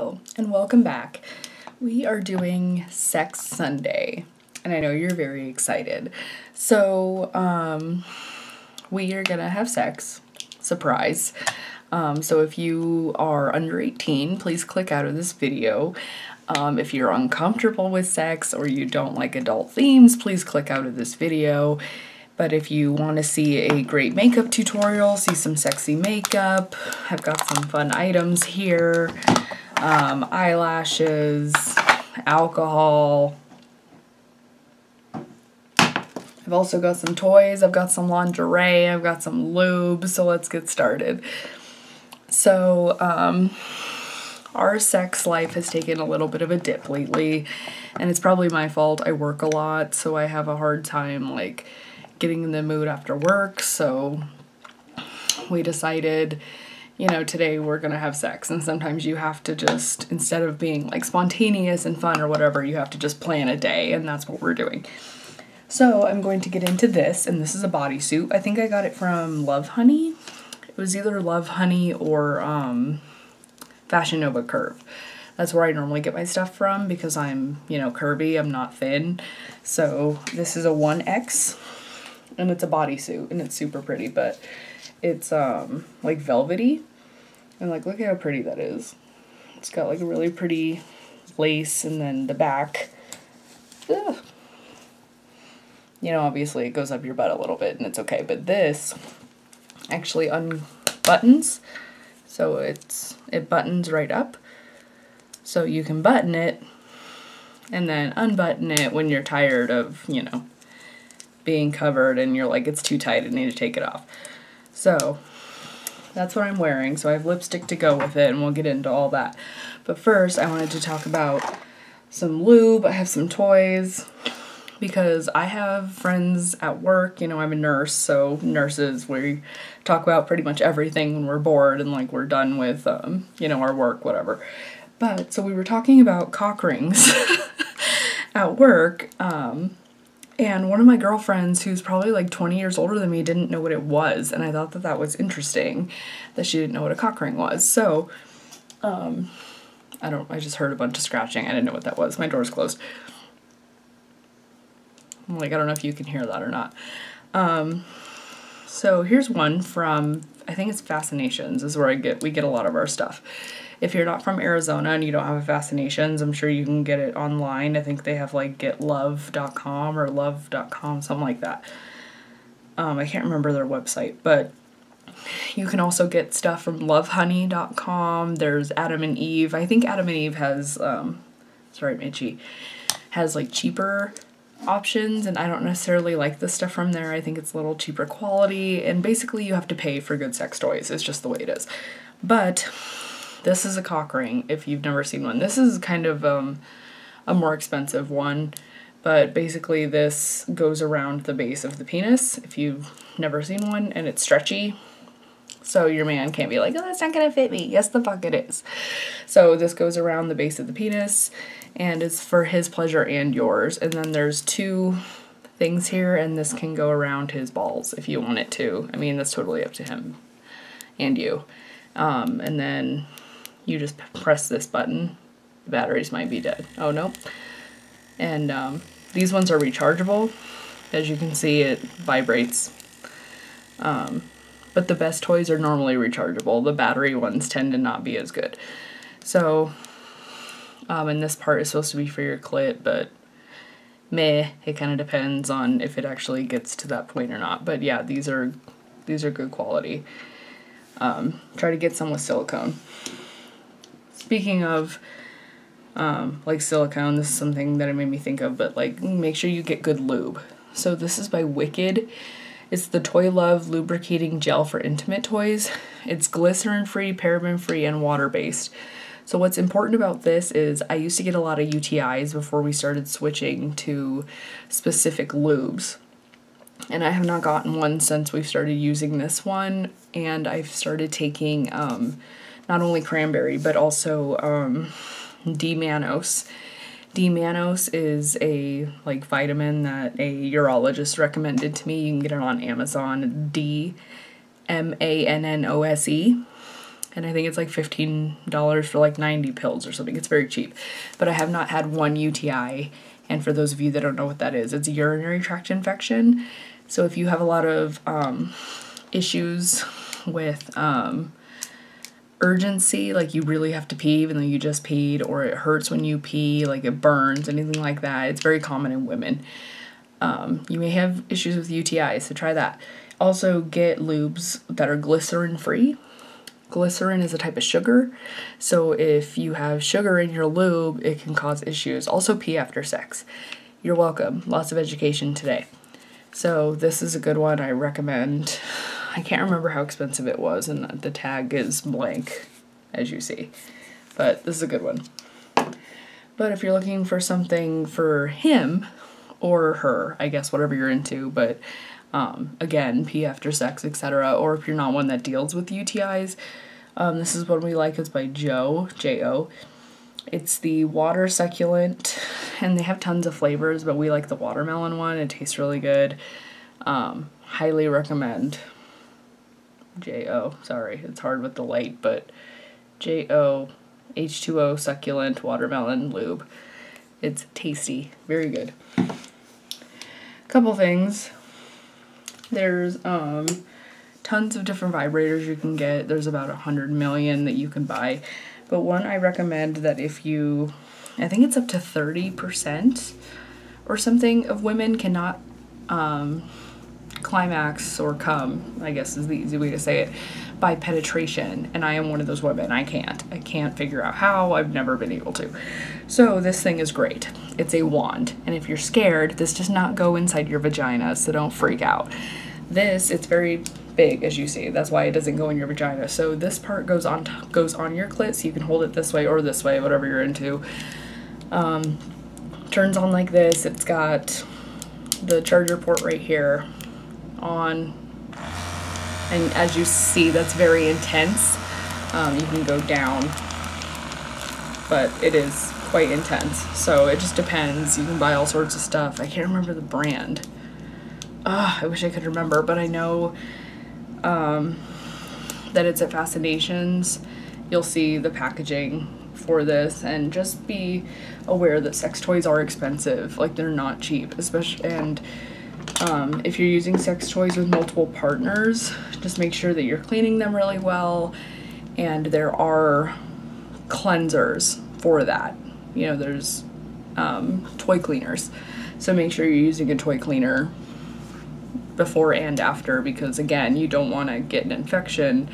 And welcome back. We are doing Sex Sunday, and I know you're very excited. So, um, we are gonna have sex. Surprise. Um, so, if you are under 18, please click out of this video. Um, if you're uncomfortable with sex or you don't like adult themes, please click out of this video. But if you want to see a great makeup tutorial, see some sexy makeup, I've got some fun items here. Um, eyelashes, alcohol. I've also got some toys, I've got some lingerie, I've got some lube, so let's get started. So, um, our sex life has taken a little bit of a dip lately, and it's probably my fault. I work a lot, so I have a hard time, like, getting in the mood after work, so we decided, you know, today we're gonna have sex. And sometimes you have to just, instead of being like spontaneous and fun or whatever, you have to just plan a day, and that's what we're doing. So I'm going to get into this, and this is a bodysuit. I think I got it from Love Honey. It was either Love Honey or um, Fashion Nova Curve. That's where I normally get my stuff from because I'm, you know, curvy, I'm not thin. So this is a 1X and it's a bodysuit and it's super pretty, but it's um like velvety. And like look at how pretty that is. It's got like a really pretty lace and then the back. Ugh. You know, obviously it goes up your butt a little bit and it's okay, but this actually unbuttons. So it's it buttons right up. So you can button it and then unbutton it when you're tired of, you know, being covered and you're like, it's too tight, I need to take it off. So that's what I'm wearing. So I have lipstick to go with it and we'll get into all that. But first I wanted to talk about some lube. I have some toys because I have friends at work, you know, I'm a nurse, so nurses, we talk about pretty much everything when we're bored and like we're done with, um, you know, our work, whatever. But so we were talking about cock rings at work, um, and one of my girlfriends, who's probably like 20 years older than me, didn't know what it was. And I thought that that was interesting that she didn't know what a cock ring was. So, um, I don't, I just heard a bunch of scratching. I didn't know what that was. My door's closed. I'm like, I don't know if you can hear that or not. Um, so here's one from, I think it's Fascinations is where I get, we get a lot of our stuff. If you're not from Arizona and you don't have a Fascinations, I'm sure you can get it online. I think they have like getlove.com or love.com, something like that. Um, I can't remember their website, but you can also get stuff from lovehoney.com. There's Adam and Eve. I think Adam and Eve has, um, sorry, Mitchy, has like cheaper options and I don't necessarily like the stuff from there. I think it's a little cheaper quality and basically you have to pay for good sex toys. It's just the way it is. But this is a cock ring if you've never seen one. This is kind of um, a more expensive one, but basically this goes around the base of the penis if you've never seen one and it's stretchy. So your man can't be like, oh, that's not gonna fit me. Yes, the fuck it is. So this goes around the base of the penis and it's for his pleasure and yours. And then there's two things here and this can go around his balls if you want it to. I mean, that's totally up to him and you. Um, and then you just press this button. The batteries might be dead. Oh, no. And um, these ones are rechargeable. As you can see, it vibrates. Um, but the best toys are normally rechargeable. The battery ones tend to not be as good. So, um, and this part is supposed to be for your clit, but meh, it kind of depends on if it actually gets to that point or not. But yeah, these are these are good quality. Um, try to get some with silicone. Speaking of um, like silicone, this is something that it made me think of, but like make sure you get good lube. So this is by Wicked. It's the Toy Love Lubricating Gel for Intimate Toys. It's glycerin free, paraben free, and water based. So what's important about this is I used to get a lot of UTIs before we started switching to specific lubes. And I have not gotten one since we've started using this one. And I've started taking um, not only cranberry, but also um, D-mannose. D-mannose is a like vitamin that a urologist recommended to me. You can get it on Amazon. D M A N N O S E. and I think it's like $15 for like 90 pills or something. It's very cheap. But I have not had one UTI. And for those of you that don't know what that is, it's a urinary tract infection. So if you have a lot of um, issues with um, urgency, like you really have to pee even though you just peed, or it hurts when you pee, like it burns, anything like that, it's very common in women. Um, you may have issues with UTIs, so try that. Also, get lubes that are glycerin free. Glycerin is a type of sugar, so if you have sugar in your lube, it can cause issues. Also, pee after sex. You're welcome. Lots of education today. So, this is a good one I recommend. I can't remember how expensive it was, and the tag is blank, as you see. But this is a good one. But if you're looking for something for him, or her, I guess, whatever you're into, but um, again, pee after sex, etc. Or if you're not one that deals with UTIs, um, this is one we like. It's by Joe, J O. It's the water succulent, and they have tons of flavors, but we like the watermelon one. It tastes really good. Um, highly recommend. J O. Sorry, it's hard with the light, but J O H2O succulent watermelon lube. It's tasty, very good. Couple things. There's um tons of different vibrators you can get. There's about a hundred million that you can buy. But one I recommend that if you I think it's up to 30% or something of women cannot um, climax or come, I guess is the easy way to say it, by penetration. And I am one of those women. I can't. I can't figure out how. I've never been able to. So this thing is great. It's a wand. And if you're scared, this does not go inside your vagina, so don't freak out. This, it's very big as you see. That's why it doesn't go in your vagina. So this part goes on goes on your clit so you can hold it this way or this way, whatever you're into. Um, turns on like this. It's got the charger port right here on. And as you see that's very intense. Um, you can go down. But it is quite intense. So it just depends. You can buy all sorts of stuff. I can't remember the brand. Uh, I wish I could remember but I know um, that it's at Fascinations. You'll see the packaging for this and just be aware that sex toys are expensive. Like they're not cheap especially and um, if you're using sex toys with multiple partners, just make sure that you're cleaning them really well. And there are cleansers for that. You know, there's um, toy cleaners. So make sure you're using a toy cleaner before and after because, again, you don't want to get an infection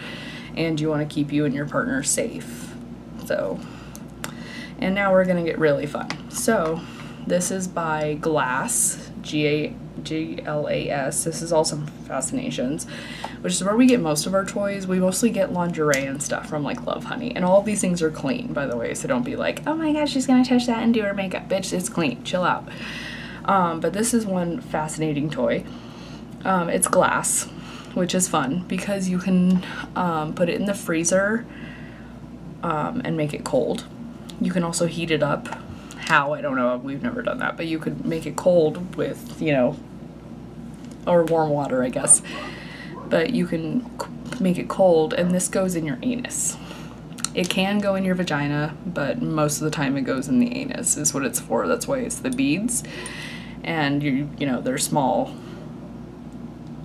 and you want to keep you and your partner safe. So, and now we're going to get really fun. So, this is by Glas, G A G L A S. This is also Fascinations, which is where we get most of our toys. We mostly get lingerie and stuff from like Love Honey. And all these things are clean, by the way, so don't be like, oh my gosh, she's gonna touch that and do her makeup. Bitch, it's clean. Chill out. Um, but this is one fascinating toy. Um, it's glass, which is fun because you can um, put it in the freezer um, and make it cold. You can also heat it up how I don't know we've never done that but you could make it cold with you know or warm water, I guess. But you can make it cold, and this goes in your anus. It can go in your vagina, but most of the time it goes in the anus is what it's for. That's why it's the beads. And you you know, they're small.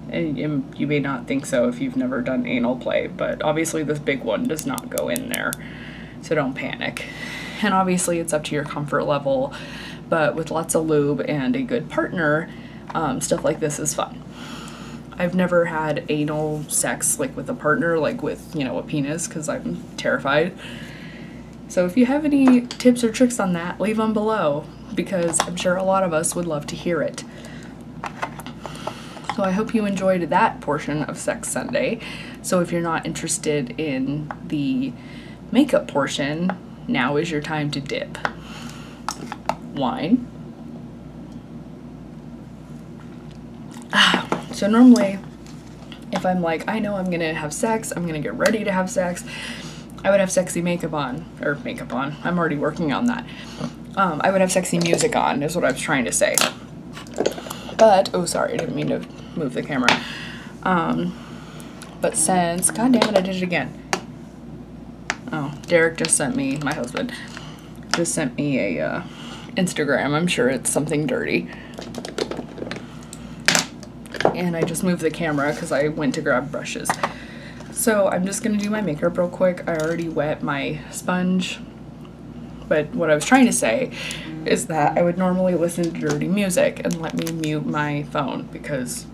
And you may not think so if you've never done anal play, but obviously this big one does not go in there. So don't panic. And obviously it's up to your comfort level, but with lots of lube and a good partner, um, stuff like this is fun. I've never had anal sex like with a partner, like with, you know, a penis, because I'm terrified. So if you have any tips or tricks on that, leave them below, because I'm sure a lot of us would love to hear it. So I hope you enjoyed that portion of Sex Sunday. So if you're not interested in the makeup portion, now is your time to dip. Wine. So normally, if I'm like, I know I'm gonna have sex, I'm gonna get ready to have sex, I would have sexy makeup on, or makeup on, I'm already working on that. Um, I would have sexy music on, is what I was trying to say. But, oh sorry, I didn't mean to move the camera. Um, but since, god damn it, I did it again. Oh, Derek just sent me, my husband, just sent me a uh, Instagram. I'm sure it's something dirty. And I just moved the camera because I went to grab brushes. So I'm just gonna do my makeup real quick. I already wet my sponge. But what I was trying to say is that I would normally listen to dirty music and let me mute my phone because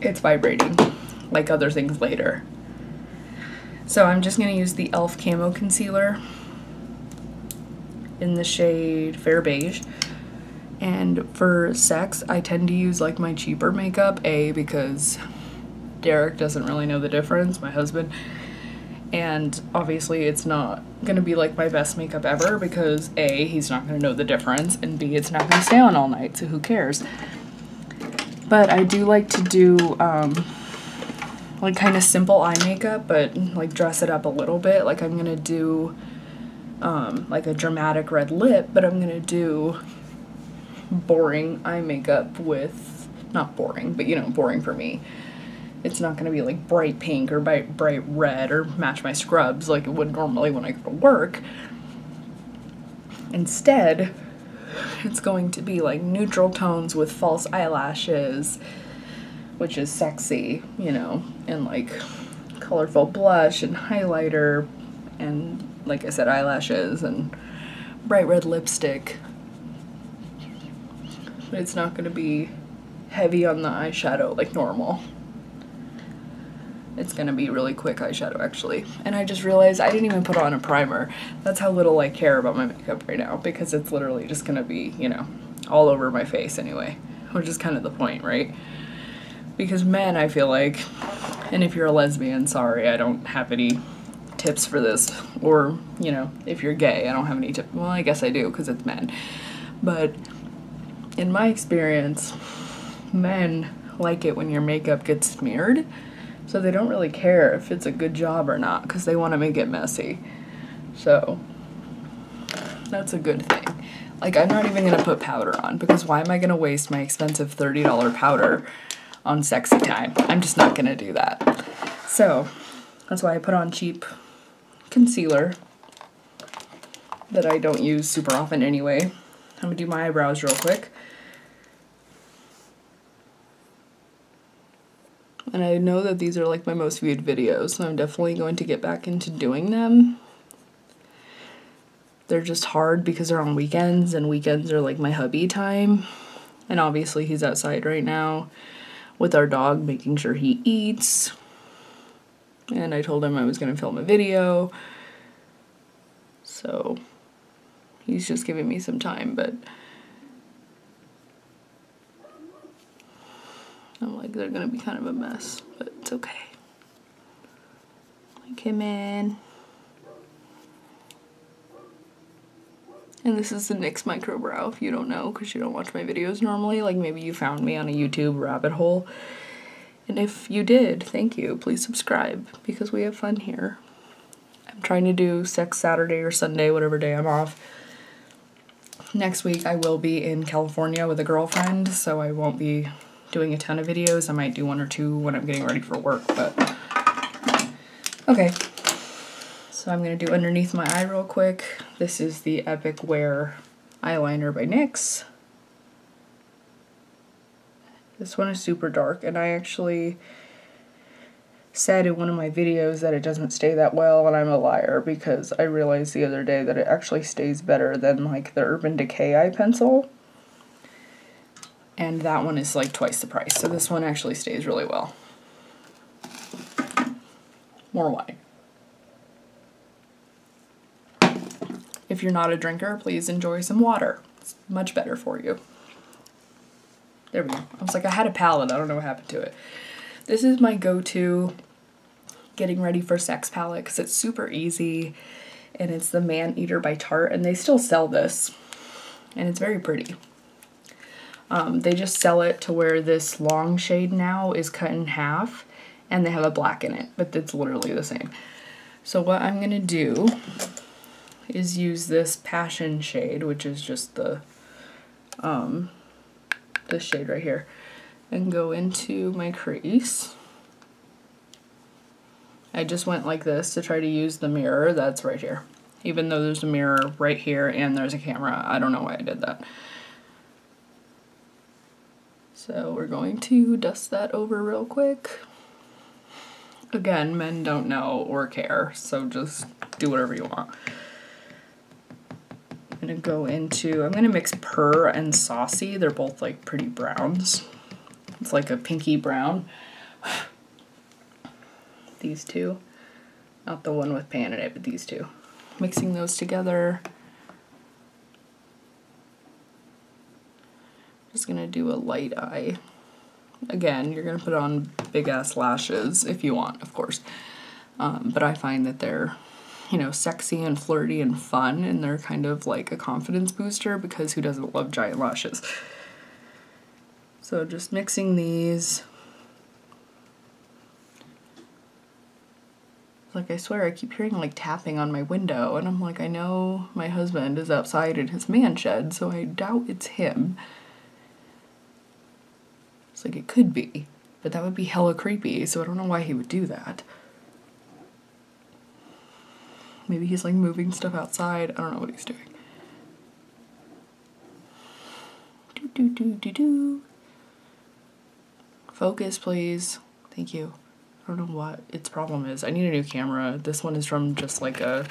it's vibrating like other things later. So I'm just to use the e.l.f. Camo Concealer in the shade Fair Beige. And for sex, I tend to use like my cheaper makeup, A, because Derek doesn't really know the difference, my husband. And obviously it's not gonna be like my best makeup ever because A, he's not gonna know the difference, and B, it's not gonna stay on all night, so who cares? But I do like to do um, like kind of simple eye makeup, but like dress it up a little bit. Like I'm gonna do um, like a dramatic red lip, but I'm gonna do boring eye makeup with, not boring, but you know, boring for me. It's not gonna be like bright pink or bright, bright red or match my scrubs like it would normally when I go to work. Instead, it's going to be like neutral tones with false eyelashes, which is sexy, you know, and like colorful blush and highlighter and like I said eyelashes and bright red lipstick. It's not going to be heavy on the eyeshadow like normal. It's going to be really quick eyeshadow actually. And I just realized I didn't even put on a primer. That's how little I care about my makeup right now because it's literally just going to be, you know, all over my face anyway, which is kind of the point, right? because men I feel like and if you're a lesbian sorry I don't have any tips for this or you know if you're gay I don't have any tips well I guess I do because it's men but in my experience men like it when your makeup gets smeared so they don't really care if it's a good job or not because they want to make it messy so that's a good thing like I'm not even gonna put powder on because why am I gonna waste my expensive $30 powder on sexy time. I'm just not gonna do that. So that's why I put on cheap concealer that I don't use super often anyway. I'm gonna do my eyebrows real quick. And I know that these are like my most viewed videos, so I'm definitely going to get back into doing them. They're just hard because they're on weekends, and weekends are like my hubby time. And obviously he's outside right now with our dog, making sure he eats. And I told him I was going to film a video. So he's just giving me some time, but I'm like, they're to be kind of a mess, but it's okay. I came in. And this is the NYX Micro Brow, if you don't know, because you don't watch my videos normally. Like, maybe you found me on a YouTube rabbit hole. And if you did, thank you. Please subscribe, because we have fun here. I'm trying to do Sex Saturday or Sunday, whatever day I'm off. Next week, I will be in California with a girlfriend, so I won't be doing a ton of videos. I might do one or two when I'm getting ready for work, but... Okay, so I'm going to do underneath my eye real quick. This is the Epic Wear eyeliner by NYX. This one is super dark and I actually said in one of my videos that it doesn't stay that well and I'm a liar because I realized the other day that it actually stays better than like the Urban Decay eye pencil. And that one is like twice the price. So this one actually stays really well. More wine. If you're not a drinker, please enjoy some water. It's much better for you. There we go. I was like, I had a palette. I don't know what happened to it. This is my go-to getting ready for sex palette because it's super easy and it's the Man Eater by Tarte and they still sell this and it's very pretty. Um, they just sell it to where this long shade now is cut in half and they have a black in it, but it's literally the same. So what I'm to do is use this Passion shade, which is just the, um, this shade right here, and go into my crease. I just went like this to try to use the mirror that's right here. Even though there's a mirror right here and there's a camera, I don't know why I did that. So we're going to dust that over real quick. Again, men don't know or care, so just do whatever you want. I'm gonna go into, I'm gonna mix Purr and Saucy. They're both like pretty browns. It's like a pinky brown. these two. Not the one with pan in it, but these two. Mixing those together. Just gonna do a light eye. Again, you're gonna put on big ass lashes if you want, of course. Um, but I find that they're you know, sexy and flirty and fun, and they're kind of like a confidence booster because who doesn't love giant lashes? So just mixing these. Like, I swear, I keep hearing like tapping on my window, and I'm like, I know my husband is outside in his man shed, so I doubt it's him. It's like, it could be, but that would be hella creepy, so I don't know why he would do that. Maybe he's like moving stuff outside. I don't know what he's doing. Do do do do do. Focus, please. Thank you. I don't know what its problem is. I need a new camera. This one is from just like a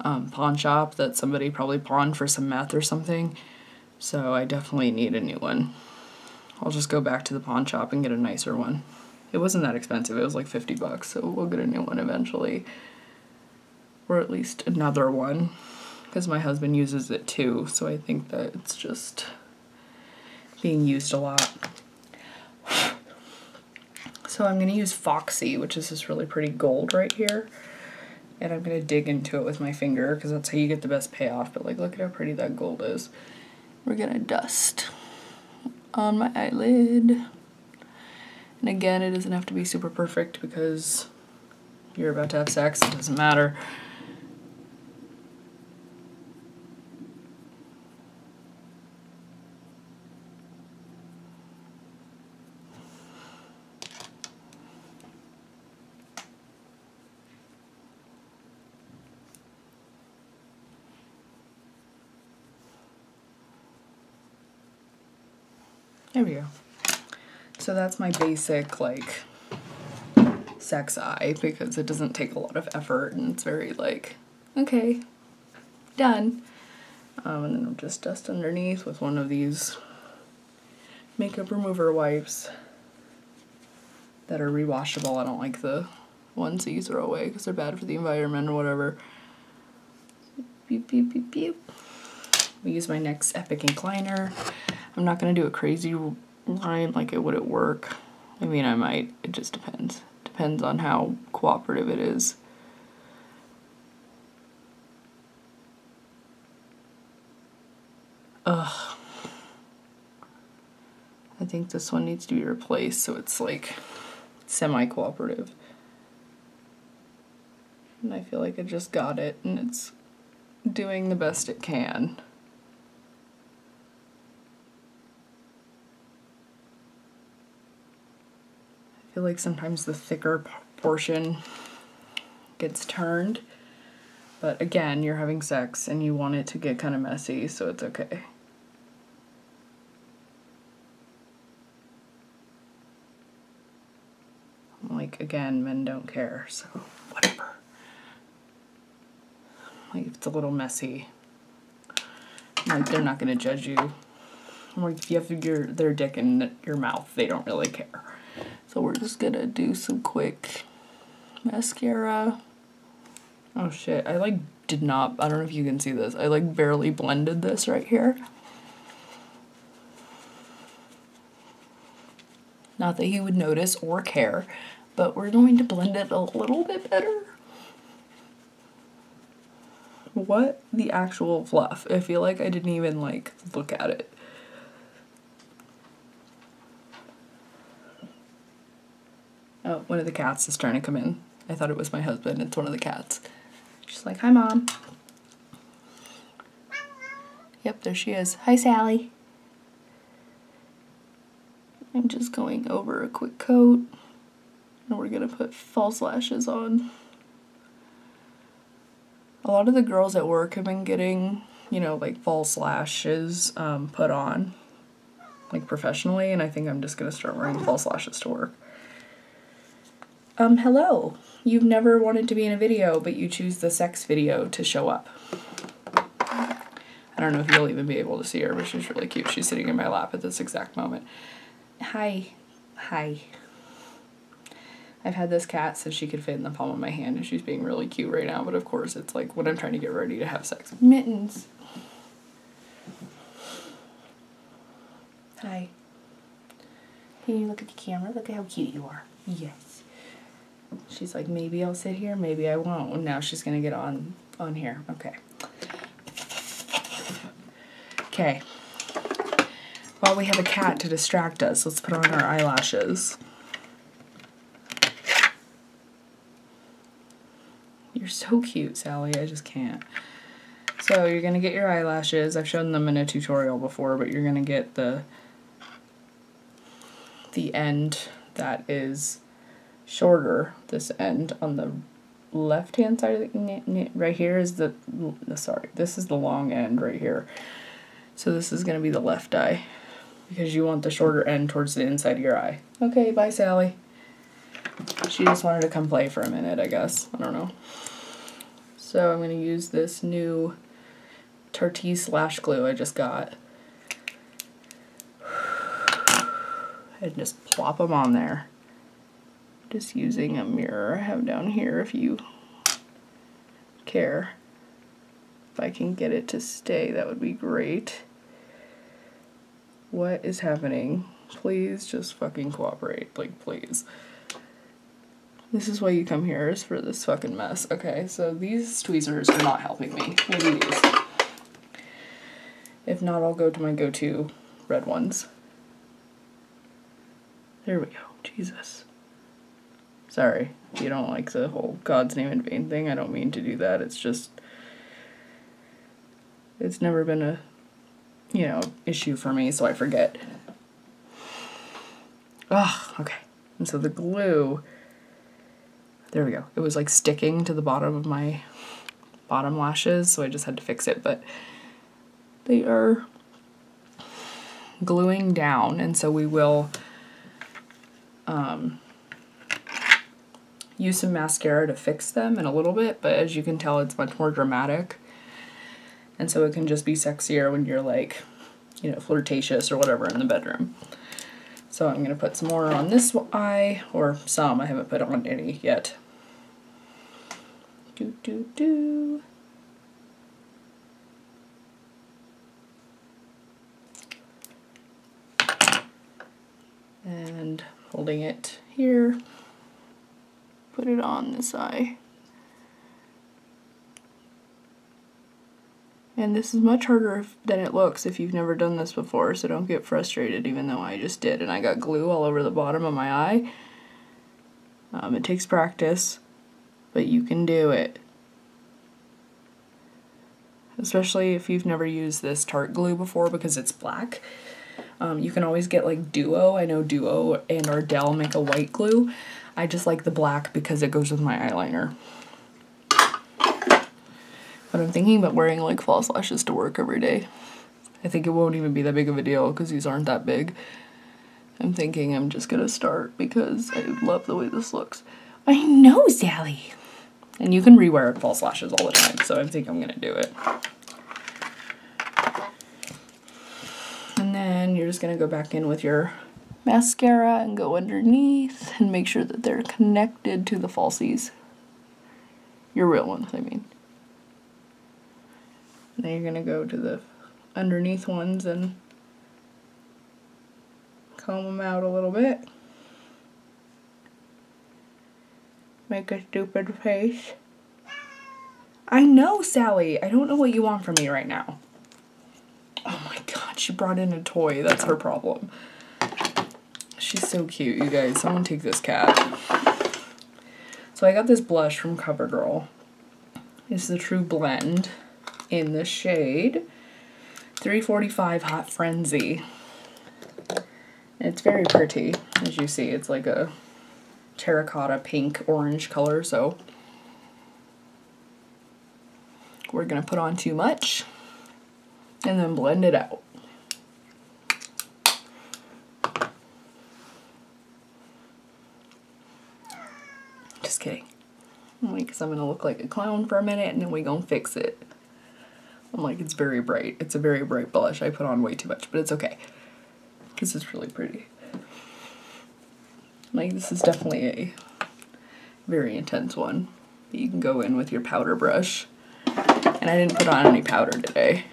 um, pawn shop that somebody probably pawned for some meth or something. So I definitely need a new one. I'll just go back to the pawn shop and get a nicer one. It wasn't that expensive. It was like 50 bucks, so we'll get a new one eventually or at least another one because my husband uses it too so I think that it's just being used a lot. So I'm going to use Foxy which is this really pretty gold right here and I'm going to dig into it with my finger because that's how you get the best payoff but like look at how pretty that gold is. We're going to dust on my eyelid and again it doesn't have to be super perfect because you're about to have sex, it doesn't matter. There we go. So that's my basic like sex eye because it doesn't take a lot of effort and it's very like, okay, done. Um, and then I'll just dust underneath with one of these makeup remover wipes that are rewashable. I don't like the ones that you throw away because they're bad for the environment or whatever. Beep, beep, beep, beep. We use my NYX Epic Ink Liner. I'm not to do a crazy line like it would at work. I mean, I might. It just depends. Depends on how cooperative it is. Ugh. I think this one needs to be replaced so it's like semi-cooperative. And I feel like I just got it and it's doing the best it can. I feel like sometimes the thicker portion gets turned. But again, you're having sex and you want it to get kind of messy, so it's okay. Like, again, men don't care, so whatever. Like, if it's a little messy, like, they're not gonna judge you. Like, if you have your, their dick in your mouth, they don't really care. So we're just gonna do some quick mascara. Oh shit, I like did not, I don't know if you can see this, I like barely blended this right here. Not that he would notice or care, but we're going to blend it a little bit better. What the actual fluff? I feel like I didn't even like look at it. Oh, one of the cats is trying to come in. I thought it was my husband. It's one of the cats. She's like, hi, Mom. Yep, there she is. Hi, Sally. I'm just going over a quick coat. And we're gonna put false lashes on. A lot of the girls at work have been getting, you know, like false lashes um, put on, like professionally, and I think I'm just gonna start wearing false lashes to work. Um, hello. You've never wanted to be in a video, but you choose the sex video to show up. I don't know if you'll even be able to see her, but she's really cute. She's sitting in my lap at this exact moment. Hi. Hi. I've had this cat since she could fit in the palm of my hand, and she's being really cute right now, but of course it's like when I'm trying to get ready to have sex. Mittens. Hi. Can you look at the camera? Look at how cute you are. Yes. She's like, maybe I'll sit here, maybe I won't. Now she's gonna get on on here. Okay. Okay. While we have a cat to distract us, let's put on our eyelashes. You're so cute, Sally. I just can't. So you're going to get your eyelashes. I've shown them in a tutorial before, but you're going to get the the end that is shorter, this end on the left hand side of the, right here is the, sorry, this is the long end right here. So this is going to be the left eye because you want the shorter end towards the inside of your eye. Okay, bye Sally. She just wanted to come play for a minute, I guess. I don't know. So I'm going to use this new Tarteist lash glue I just got. And just plop them on there. Just using a mirror I have down here if you care. If I can get it to stay, that would be great. What is happening? Please just fucking cooperate. Like, please. This is why you come here, is for this fucking mess. Okay, so these tweezers are not helping me. These. If not, I'll go to my go-to red ones. There we go. Jesus. Sorry, you don't like the whole God's name in vain thing, I don't mean to do that. It's just, it's never been a, you know, issue for me, so I forget. Ugh, okay. And so the glue, there we go. It was like sticking to the bottom of my bottom lashes, so I just had to fix it, but they are gluing down, and so we will um, use some mascara to fix them in a little bit, but as you can tell, it's much more dramatic. And so it can just be sexier when you're like, you know, flirtatious or whatever in the bedroom. So I'm going to put some more on this eye, or some, I haven't put on any yet. Do, do, do. And holding it here, put it on this eye. And this is much harder than it looks if you've never done this before, so don't get frustrated even though I just did. And I got glue all over the bottom of my eye. Um, it takes practice, but you can do it. Especially if you've never used this Tarte glue before because it's black. Um, you can always get like Duo. I know Duo and Ardell make a white glue. I just like the black because it goes with my eyeliner. But I'm thinking about wearing like false lashes to work every day. I think it won't even be that big of a deal because these aren't that big. I'm thinking I'm just gonna start because I love the way this looks. I know, Sally! And you can rewear false lashes all the time, so I think I'm gonna do it. And then you're just gonna go back in with your mascara and go underneath and make sure that they're connected to the falsies. Your real ones, I mean. Now you're gonna go to the underneath ones and comb them out a little bit. Make a stupid face. I know, Sally. I don't know what you want from me right now. Oh my god, she brought in a toy. That's her problem. She's so cute, you guys. Someone take this cat. So I got this blush from CoverGirl. It's the TruBlend in the shade 345 Hot Frenzy. It's very pretty, as you see. It's like a terracotta pink orange color, so we're gonna put on too much and then blend it out. Just kidding. Because I'm gonna look like a clown for a minute and then we gonna fix it. I'm like, it's very bright. It's a very bright blush. I put on way too much, but it's okay. Because it's really pretty. Like, this is definitely a very intense one. You can go in with your powder brush. And I didn't put on any powder today.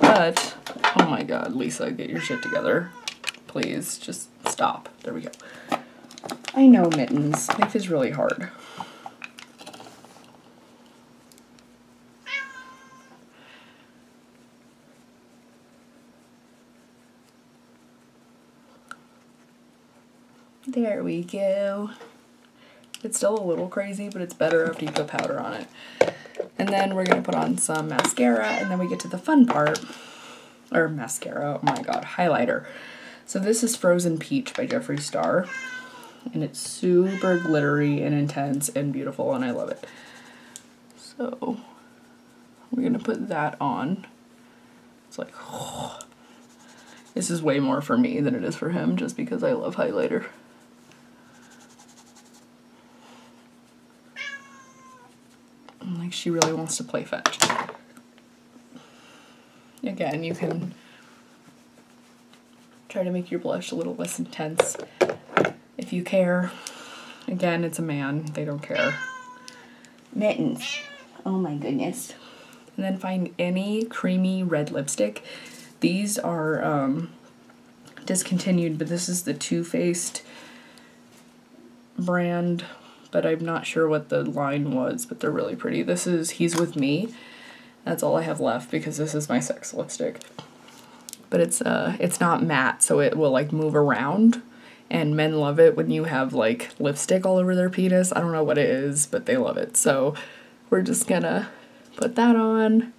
But, oh my god, Lisa, get your shit together. Please, just stop. There we go. I know, Mittens. Life is really hard. There we go. It's still a little crazy, but it's better after you put powder on it. And then we're going to put on some mascara, and then we get to the fun part. Or mascara, oh my god, highlighter. So this is Frozen Peach by Jeffree Star. And it's super glittery and intense and beautiful, and I love it. So we're going to put that on. It's like, oh. This is way more for me than it is for him, just because I love highlighter. like she really wants to play fetch. Again, you can try to make your blush a little less intense if you care. Again, it's a man, they don't care. Mittens. Oh my goodness. And then find any creamy red lipstick. These are um, discontinued, but this is the Too Faced brand but I'm not sure what the line was, but they're really pretty. This is He's With Me. That's all I have left because this is my sex lipstick. But it's uh it's not matte, so it will like move around. And men love it when you have like lipstick all over their penis. I don't know what it is, but they love it. So we're just gonna put that on.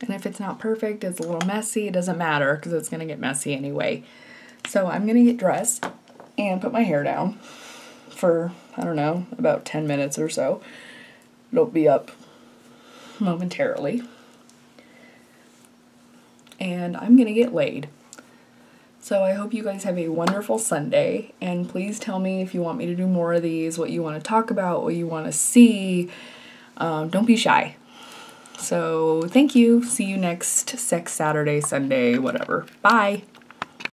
And if it's not perfect, it's a little messy, it doesn't matter because it's going to get messy anyway. So I'm going to get dressed and put my hair down for, I don't know, about 10 minutes or so. It'll be up momentarily. And I'm going to get laid. So I hope you guys have a wonderful Sunday. And please tell me if you want me to do more of these, what you want to talk about, what you want to see. Um, don't be shy. So thank you. See you next Sex Saturday, Sunday, whatever. Bye.